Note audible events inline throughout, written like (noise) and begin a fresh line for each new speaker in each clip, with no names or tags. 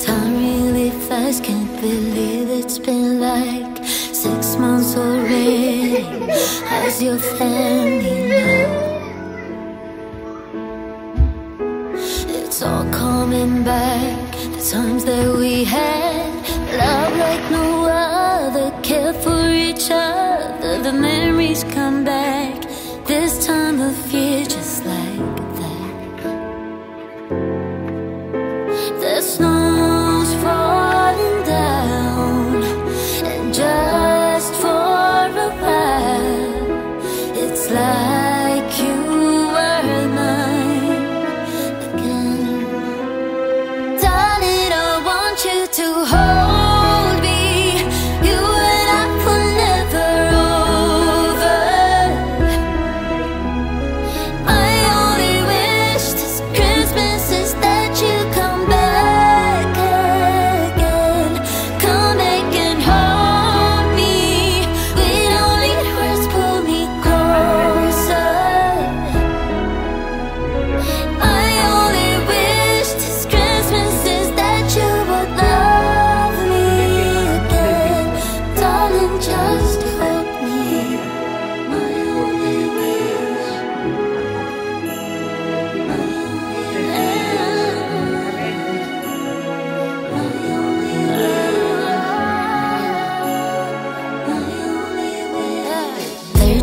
Time really fast, can't believe it's been like six months already. How's your family now? It's all coming back. The times that we had, love like no other, care for each other. The memories come back this time of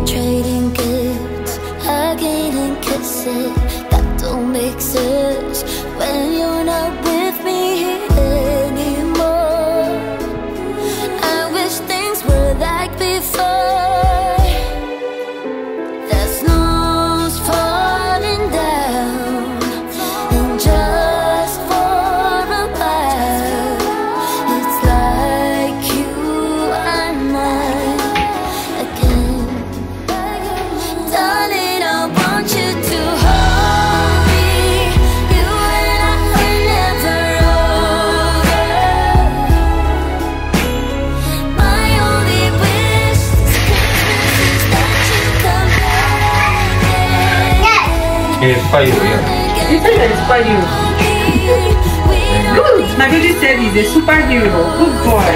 trading gifts, hugging and. That don't make sense again.
Inspire
You say that is superhero. Good. My baby said he's a superhero. Good boy.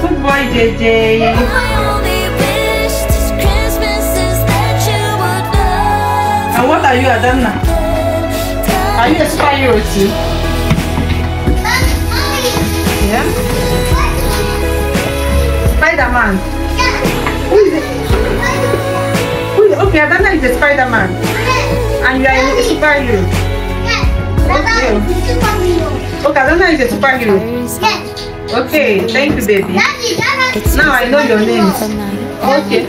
Good boy, JJ. And what are you, Adana? Are you a superhero too? Yeah? Spider-Man. Who is Okay, Adana is a Spider-Man. And you are a superhero. Okay. Okay, Adana is a superhero. Okay, thank you, baby. Now I know your name. Okay.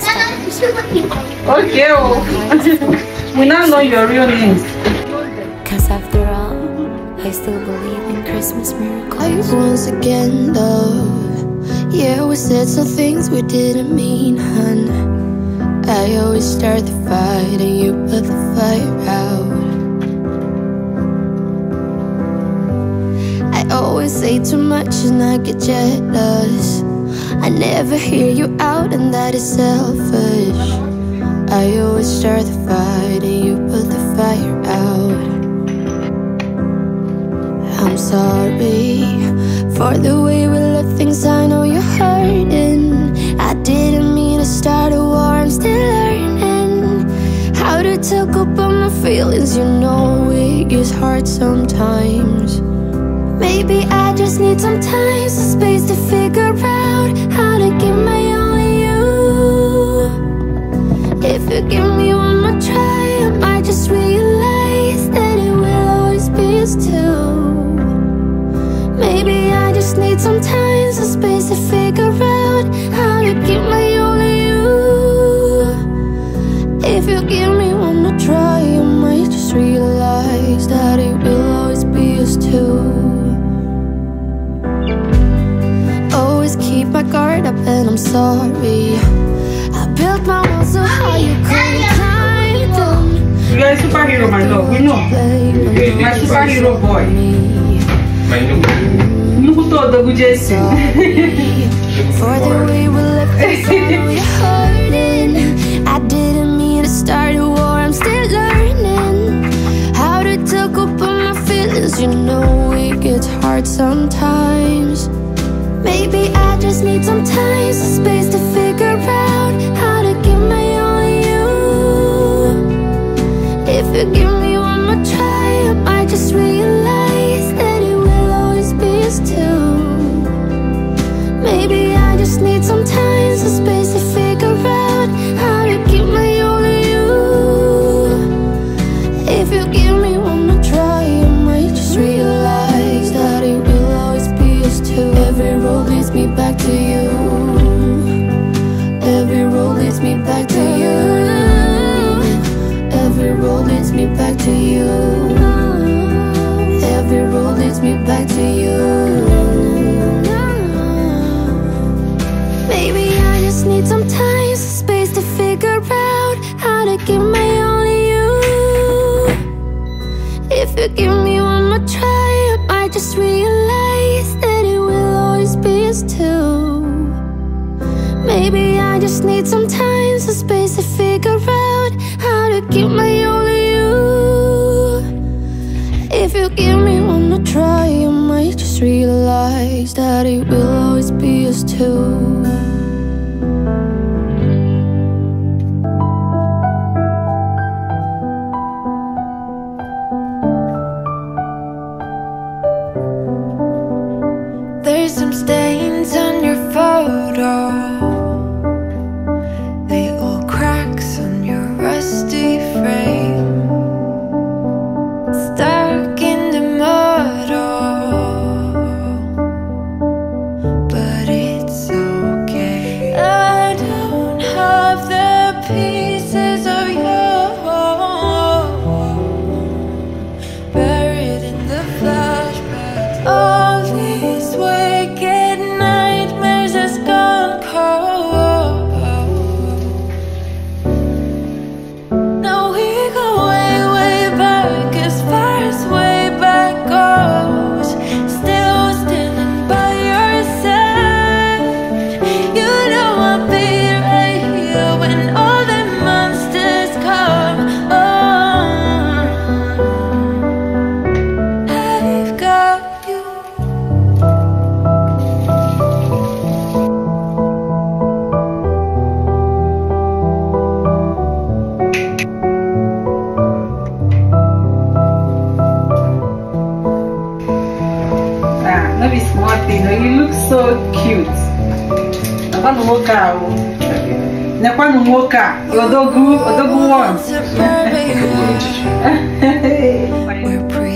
Okay, oh. (laughs) we now know your real names.
Cause after all, I still believe in Christmas miracles.
once again, though, Yeah, we said some things we didn't mean, hun. I always start the fight and you put the fire out. I always say too much and I get jealous. I never hear you out, and that is selfish. I always start the fight and you put the fire out. I'm sorry for the way we left things. I know you're hurting. Talk about my feelings. You know it is hard sometimes. Maybe I just need some time, some space to figure out how to give my all to you. If you give me one more try, I might just realize that it will always be us two. Maybe I just need some time, sorry. I built my walls so high you couldn't climb them.
You are a superhero, my love, we know. You are a superhero boy.
My noob
Noob todo, just Jesse
For the way we looked, that's all we hurting. I didn't mean to start a war, I'm still learning How to talk up on my feelings. You know it gets hard sometimes. Maybe I just need some time, some space to figure out how to give my all you. If you give me one more try, Every road leads me back to you. Every road leads me back to you. Maybe I just need some time, some space to figure out how to give my all to you. If you give me one more try, I might just realize that it will always be us two. Maybe I just need some time, it will always be us two.
Look so cute. Nakwa nwoke a o. Nekwa nwoke a. Odogwu, odogwu one. (laughs)